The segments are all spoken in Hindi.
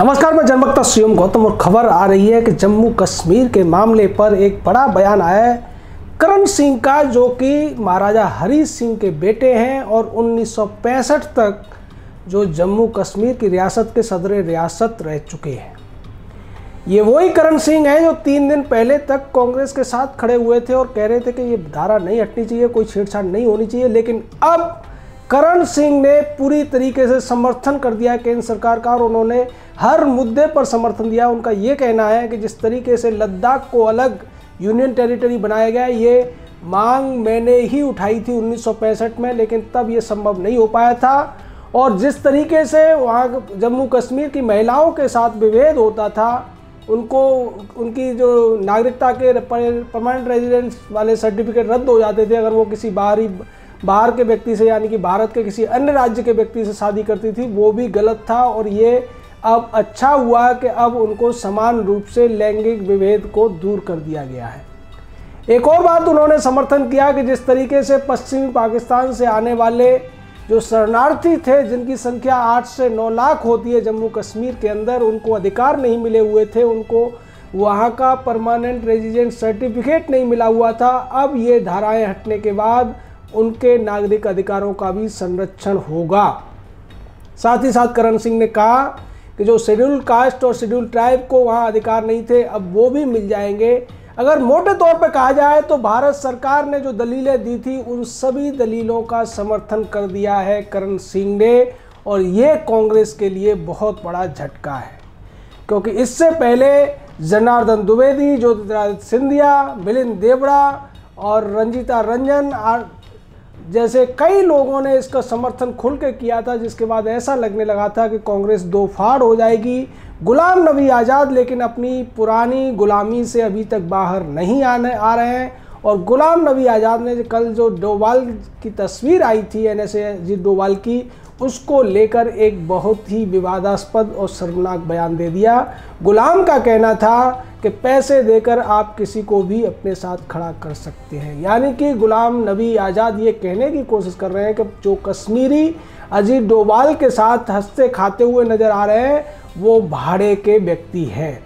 नमस्कार, मैं जनमक्ता सीएम गौतम और खबर आ रही है कि जम्मू कश्मीर के मामले पर एक बड़ा बयान आया है। करण सिंह का, जो कि महाराजा हरी सिंह के बेटे हैं और 1965 तक जो जम्मू कश्मीर की रियासत के सदर रियासत रह चुके हैं। ये वही करण सिंह हैं जो तीन दिन पहले तक कांग्रेस के साथ खड़े हुए थे और कह रहे थे कि ये धारा नहीं हटनी चाहिए, कोई छेड़छाड़ नहीं होनी चाहिए, लेकिन अब करण सिंह ने पूरी तरीके से समर्थन कर दिया केंद्र सरकार का और उन्होंने हर मुद्दे पर समर्थन दिया। उनका ये कहना है कि जिस तरीके से लद्दाख को अलग यूनियन टेरिटरी बनाया गया, ये मांग मैंने ही उठाई थी 1965 में, लेकिन तब ये संभव नहीं हो पाया था। और जिस तरीके से वहाँ जम्मू कश्मीर की महिलाओं के साथ विभेद होता था, उनको, उनकी जो नागरिकता के परमानेंट रेजिडेंस वाले सर्टिफिकेट रद्द हो जाते थे अगर वो किसी बाहरी बाहर के व्यक्ति से, यानी कि भारत के किसी अन्य राज्य के व्यक्ति से शादी करती थी, वो भी गलत था और ये अब अच्छा हुआ कि अब उनको समान रूप से लैंगिक विभेद को दूर कर दिया गया है। एक और बात उन्होंने समर्थन किया कि जिस तरीके से पश्चिमी पाकिस्तान से आने वाले जो शरणार्थी थे, जिनकी संख्या आठ से नौ लाख होती है जम्मू कश्मीर के अंदर, उनको अधिकार नहीं मिले हुए थे, उनको वहाँ का परमानेंट रेजिडेंट सर्टिफिकेट नहीं मिला हुआ था। अब ये धाराएँ हटने के बाद उनके नागरिक अधिकारों का भी संरक्षण होगा। साथ ही साथ करण सिंह ने कहा कि जो शेड्यूल कास्ट और शेड्यूल ट्राइब को वहाँ अधिकार नहीं थे, अब वो भी मिल जाएँगे। अगर मोटे तौर पर कहा जाए तो भारत सरकार ने जो दलीलें दी थी, उन सभी दलीलों का समर्थन कर दिया है करण सिंह ने, और ये कांग्रेस के लिए बहुत बड़ा झटका है। क्योंकि इससे पहले जनार्दन द्विवेदी, ज्योतिरादित्य सिंधिया, मिलिंद देवड़ा और रंजीता रंजन जैसे कई लोगों ने इसका समर्थन खुल के किया था, जिसके बाद ऐसा लगने लगा था कि कांग्रेस दो फाड़ हो जाएगी। गुलाम नबी आज़ाद लेकिन अपनी पुरानी गुलामी से अभी तक बाहर नहीं आने, आ रहे हैं। और गुलाम नबी आज़ाद ने कल जो डोवाल की तस्वीर आई थी एन एस डोवाल की उसको लेकर एक बहुत ही विवादास्पद और शर्मनाक बयान दे दिया। गुलाम का कहना था कि पैसे देकर आप किसी को भी अपने साथ खड़ा कर सकते हैं। यानी कि गुलाम नबी आज़ाद ये कहने की कोशिश कर रहे हैं कि जो कश्मीरी अजीत डोभाल के साथ हँसते खाते हुए नज़र आ रहे हैं, वो भाड़े के व्यक्ति हैं।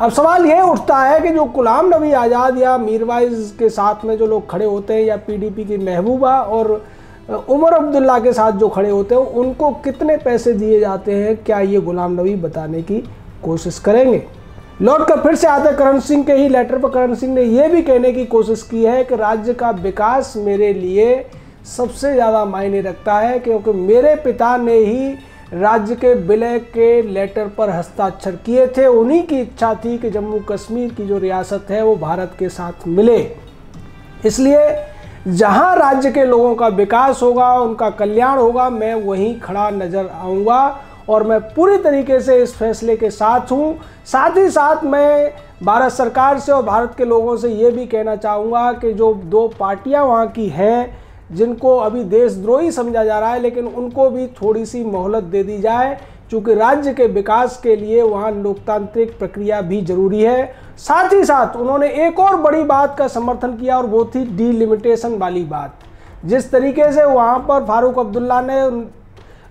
अब सवाल ये उठता है कि जो गुलाम नबी आज़ाद या मीरवाइज के साथ में जो लोग खड़े होते हैं या पीडीपी की महबूबा और उमर अब्दुल्ला के साथ जो खड़े होते हैं, उनको कितने पैसे दिए जाते हैं, क्या ये गुलाम नबी बताने की कोशिश करेंगे? लौट कर फिर से आते करण सिंह के ही लेटर पर। करण सिंह ने यह भी कहने की कोशिश की है कि राज्य का विकास मेरे लिए सबसे ज़्यादा मायने रखता है, क्योंकि मेरे पिता ने ही राज्य के विलय के लेटर पर हस्ताक्षर किए थे। उन्हीं की इच्छा थी कि जम्मू कश्मीर की जो रियासत है, वो भारत के साथ मिले। इसलिए जहाँ राज्य के लोगों का विकास होगा, उनका कल्याण होगा, मैं वहीं खड़ा नज़र आऊँगा और मैं पूरी तरीके से इस फैसले के साथ हूँ। साथ ही साथ मैं भारत सरकार से और भारत के लोगों से ये भी कहना चाहूँगा कि जो दो पार्टियाँ वहाँ की हैं, जिनको अभी देशद्रोही समझा जा रहा है, लेकिन उनको भी थोड़ी सी मोहलत दे दी जाए, क्योंकि राज्य के विकास के लिए वहाँ लोकतांत्रिक प्रक्रिया भी ज़रूरी है। साथ ही साथ उन्होंने एक और बड़ी बात का समर्थन किया और वो थी डीलिमिटेशन वाली बात। जिस तरीके से वहाँ पर फारूक अब्दुल्ला ने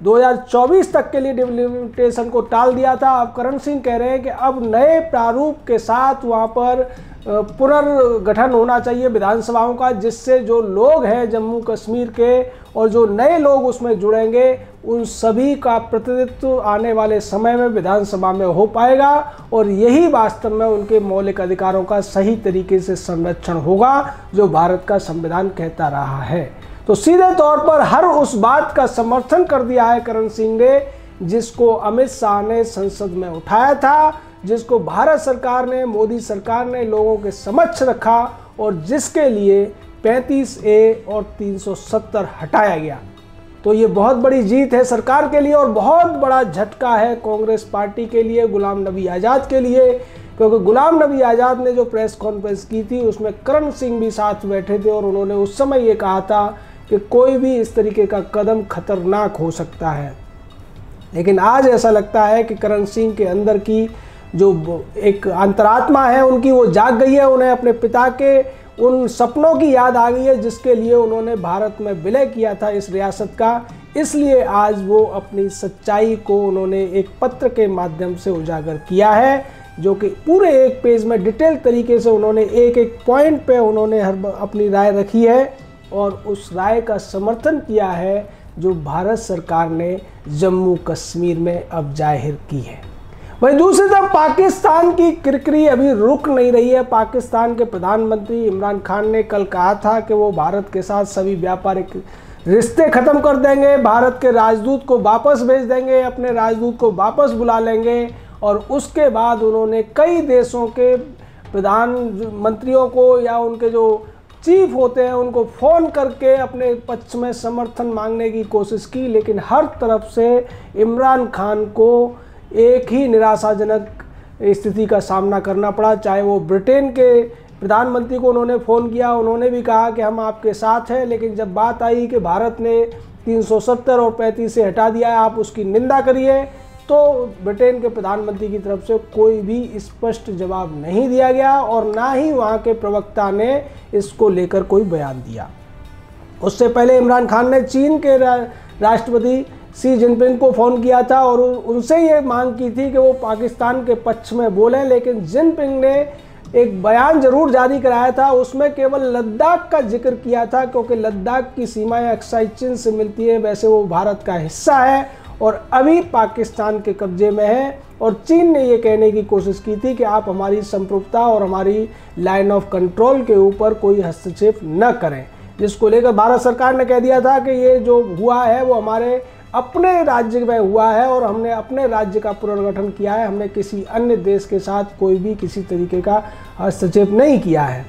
2024 तक के लिए डिलिमिटेशन को टाल दिया था, अब करण सिंह कह रहे हैं कि अब नए प्रारूप के साथ वहाँ पर पुनर्गठन होना चाहिए विधानसभाओं का, जिससे जो लोग हैं जम्मू कश्मीर के और जो नए लोग उसमें जुड़ेंगे, उन सभी का प्रतिनिधित्व आने वाले समय में विधानसभा में हो पाएगा और यही वास्तव में उनके मौलिक अधिकारों का सही तरीके से संरक्षण होगा, जो भारत का संविधान कहता रहा है। तो सीधे तौर पर हर उस बात का समर्थन कर दिया है करण सिंह ने, जिसको अमित शाह ने संसद में उठाया था। जिसको भारत सरकार ने, मोदी सरकार ने लोगों के समक्ष रखा और जिसके लिए 35 ए और 370 हटाया गया। तो ये बहुत बड़ी जीत है सरकार के लिए और बहुत बड़ा झटका है कांग्रेस पार्टी के लिए, गुलाम नबी आज़ाद के लिए, क्योंकि गुलाम नबी आज़ाद ने जो प्रेस कॉन्फ्रेंस की थी, उसमें करण सिंह भी साथ बैठे थे और उन्होंने उस समय ये कहा था कि कोई भी इस तरीके का कदम खतरनाक हो सकता है। लेकिन आज ऐसा लगता है कि करण सिंह के अंदर की जो एक अंतरात्मा है, उनकी वो जाग गई है, उन्हें अपने पिता के उन सपनों की याद आ गई है, जिसके लिए उन्होंने भारत में विलय किया था इस रियासत का। इसलिए आज वो अपनी सच्चाई को उन्होंने एक पत्र के माध्यम से उजागर किया है, जो कि पूरे एक पेज में डिटेल तरीके से उन्होंने एक एक पॉइंट पे उन्होंने हर अपनी राय रखी है और उस राय का समर्थन किया है, जो भारत सरकार ने जम्मू कश्मीर में अब ज़ाहिर की है। वहीं दूसरी तरफ़ पाकिस्तान की किरकिरी अभी रुक नहीं रही है। पाकिस्तान के प्रधानमंत्री इमरान खान ने कल कहा था कि वो भारत के साथ सभी व्यापारिक रिश्ते खत्म कर देंगे, भारत के राजदूत को वापस भेज देंगे, अपने राजदूत को वापस बुला लेंगे और उसके बाद उन्होंने कई देशों के प्रधानमंत्रियों को या उनके जो चीफ होते हैं उनको फ़ोन करके अपने पक्ष में समर्थन मांगने की कोशिश की, लेकिन हर तरफ़ से इमरान खान को एक ही निराशाजनक स्थिति का सामना करना पड़ा। चाहे वो ब्रिटेन के प्रधानमंत्री को उन्होंने फ़ोन किया, उन्होंने भी कहा कि हम आपके साथ हैं, लेकिन जब बात आई कि भारत ने 370 और 35 से हटा दिया है, आप उसकी निंदा करिए तो ब्रिटेन के प्रधानमंत्री की तरफ़ से कोई भी स्पष्ट जवाब नहीं दिया गया और ना ही वहाँ के प्रवक्ता ने इसको लेकर कोई बयान दिया। उससे पहले इमरान खान ने चीन के राष्ट्रपति सी जिनपिंग को फ़ोन किया था और उनसे ये मांग की थी कि वो पाकिस्तान के पक्ष में बोलें, लेकिन जिनपिंग ने एक बयान ज़रूर जारी कराया था। उसमें केवल लद्दाख का ज़िक्र किया था, क्योंकि लद्दाख की सीमाएँ अक्साई चीन से मिलती है, वैसे वो भारत का हिस्सा है और अभी पाकिस्तान के कब्जे में है। और चीन ने ये कहने की कोशिश की थी कि आप हमारी संप्रभुता और हमारी लाइन ऑफ़ कंट्रोल के ऊपर कोई हस्तक्षेप न करें। जिसको लेकर भारत सरकार ने कह दिया था कि ये जो हुआ है, वो हमारे अपने राज्य में हुआ है और हमने अपने राज्य का पुनर्गठन किया है। हमने किसी अन्य देश के साथ कोई भी किसी तरीके का हस्तक्षेप नहीं किया है।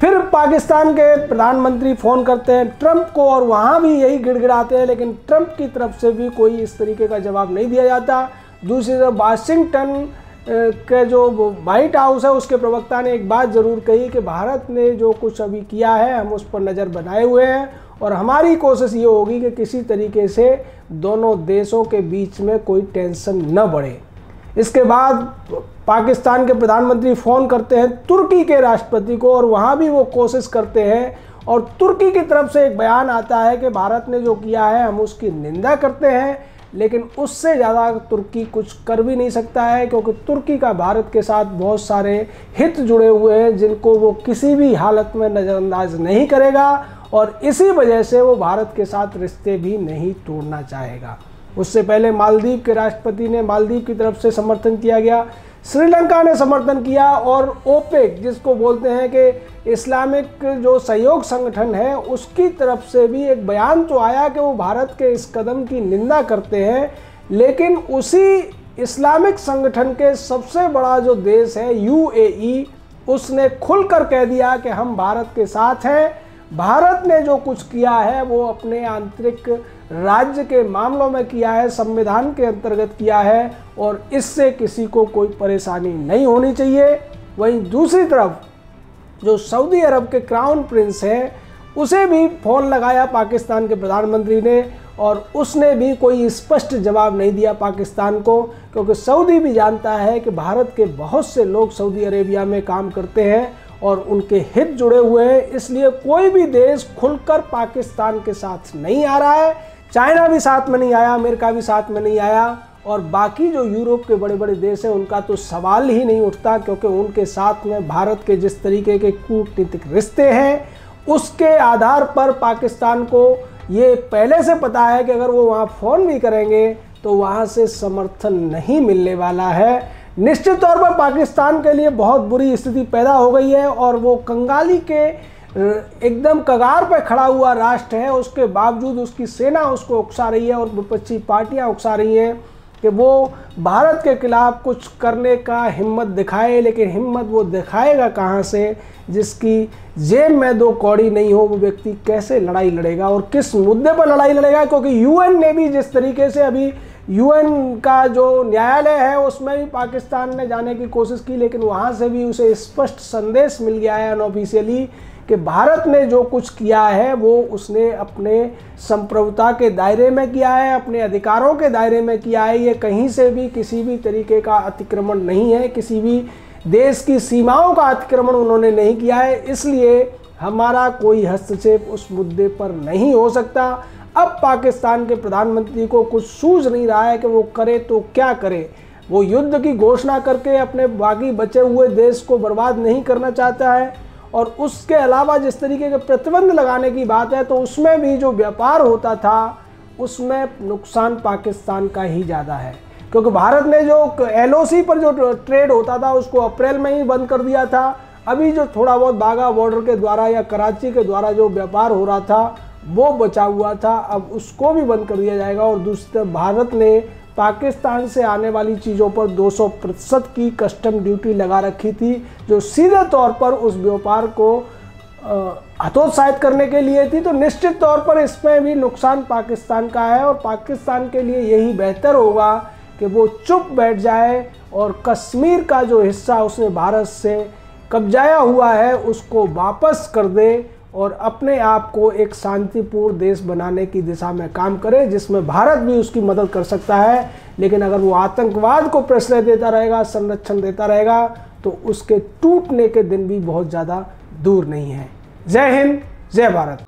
फिर पाकिस्तान के प्रधानमंत्री फ़ोन करते हैं। ट्रंप को और वहाँ भी यही गिड़गिड़ाते हैं, लेकिन ट्रंप की तरफ़ से भी कोई इस तरीके का जवाब नहीं दिया जाता। दूसरी तरफ़ वाशिंगटन के जो वाइट हाउस है, उसके प्रवक्ता ने एक बात ज़रूर कही कि भारत ने जो कुछ अभी किया है, हम उस पर नज़र बनाए हुए हैं। और हमारी कोशिश ये होगी कि किसी तरीके से दोनों देशों के बीच में कोई टेंशन न बढ़े। इसके बाद पाकिस्तान के प्रधानमंत्री फ़ोन करते हैं तुर्की के राष्ट्रपति को और वहाँ भी वो कोशिश करते हैं और तुर्की की तरफ़ से एक बयान आता है कि भारत ने जो किया है, हम उसकी निंदा करते हैं, लेकिन उससे ज़्यादा तुर्की कुछ कर भी नहीं सकता है क्योंकि तुर्की का भारत के साथ बहुत सारे हित जुड़े हुए हैं जिनको वो किसी भी हालत में नज़रअंदाज नहीं करेगा और इसी वजह से वो भारत के साथ रिश्ते भी नहीं तोड़ना चाहेगा। उससे पहले मालदीव के राष्ट्रपति ने मालदीव की तरफ़ से समर्थन किया गया, श्रीलंका ने समर्थन किया और ओपेक, जिसको बोलते हैं कि इस्लामिक जो सहयोग संगठन है, उसकी तरफ़ से भी एक बयान तो आया कि वो भारत के इस कदम की निंदा करते हैं। लेकिन उसी इस्लामिक संगठन के सबसे बड़ा जो देश है, यूएई, उसने खुलकर कह दिया कि हम भारत के साथ हैं। भारत ने जो कुछ किया है, वो अपने आंतरिक राज्य के मामलों में किया है, संविधान के अंतर्गत किया है, और इससे किसी को कोई परेशानी नहीं होनी चाहिए। वहीं दूसरी तरफ़, जो सऊदी अरब के क्राउन प्रिंस हैं, उसे भी फ़ोन लगाया पाकिस्तान के प्रधानमंत्री ने, और उसने भी कोई स्पष्ट जवाब नहीं दिया पाकिस्तान को, क्योंकि सऊदी भी जानता है कि भारत के बहुत से लोग सऊदी अरेबिया में काम करते हैं और उनके हित जुड़े हुए हैं। इसलिए कोई भी देश खुलकर पाकिस्तान के साथ नहीं आ रहा है। चाइना भी साथ में नहीं आया, अमेरिका भी साथ में नहीं आया। और बाकी जो यूरोप के बड़े बड़े देश हैं, उनका तो सवाल ही नहीं उठता, क्योंकि उनके साथ में भारत के जिस तरीके के कूटनीतिक रिश्ते हैं, उसके आधार पर पाकिस्तान को ये पहले से पता है कि अगर वो वहाँ फ़ोन भी करेंगे तो वहाँ से समर्थन नहीं मिलने वाला है। निश्चित तौर पर पाकिस्तान के लिए बहुत बुरी स्थिति पैदा हो गई है और वो कंगाली के एकदम कगार पर खड़ा हुआ राष्ट्र है। उसके बावजूद उसकी सेना उसको उकसा रही है और विपक्षी पार्टियाँ उकसा रही हैं कि वो भारत के खिलाफ कुछ करने का हिम्मत दिखाए, लेकिन हिम्मत वो दिखाएगा कहाँ से? जिसकी जेब में दो कौड़ी नहीं हो, वो व्यक्ति कैसे लड़ाई लड़ेगा और किस मुद्दे पर लड़ाई लड़ेगा? क्योंकि यूएन ने भी जिस तरीके से अभी यूएन का जो न्यायालय है, उसमें भी पाकिस्तान ने जाने की कोशिश की, लेकिन वहाँ से भी उसे स्पष्ट संदेश मिल गया है अनऑफिशियली कि भारत ने जो कुछ किया है, वो उसने अपने संप्रभुता के दायरे में किया है, अपने अधिकारों के दायरे में किया है। ये कहीं से भी किसी भी तरीके का अतिक्रमण नहीं है, किसी भी देश की सीमाओं का अतिक्रमण उन्होंने नहीं किया है, इसलिए हमारा कोई हस्तक्षेप उस मुद्दे पर नहीं हो सकता। अब पाकिस्तान के प्रधानमंत्री को कुछ सूझ नहीं रहा है कि वो करे तो क्या करे। वो युद्ध की घोषणा करके अपने बाकी बचे हुए देश को बर्बाद नहीं करना चाहता है और उसके अलावा जिस तरीके के प्रतिबंध लगाने की बात है तो उसमें भी जो व्यापार होता था, उसमें नुकसान पाकिस्तान का ही ज़्यादा है। क्योंकि भारत ने जो एलओसी पर जो ट्रेड होता था, उसको अप्रैल में ही बंद कर दिया था। अभी जो थोड़ा बहुत बाघा बॉर्डर के द्वारा या कराची के द्वारा जो व्यापार हो रहा था वो बचा हुआ था, अब उसको भी बंद कर दिया जाएगा। और दूसरी तरफ़, भारत ने पाकिस्तान से आने वाली चीज़ों पर 200 प्रतिशत की कस्टम ड्यूटी लगा रखी थी, जो सीधे तौर पर उस व्यापार को हतोत्साहित करने के लिए थी। तो निश्चित तौर पर इसमें भी नुकसान पाकिस्तान का है और पाकिस्तान के लिए यही बेहतर होगा कि वो चुप बैठ जाए और कश्मीर का जो हिस्सा उसने भारत से कब्जाया हुआ है, उसको वापस कर दे। और अपने आप को एक शांतिपूर्ण देश बनाने की दिशा में काम करे, जिसमें भारत भी उसकी मदद कर सकता है। लेकिन अगर वो आतंकवाद को प्रश्रय देता रहेगा, संरक्षण देता रहेगा तो उसके टूटने के दिन भी बहुत ज़्यादा दूर नहीं है। जय हिंद, जय भारत।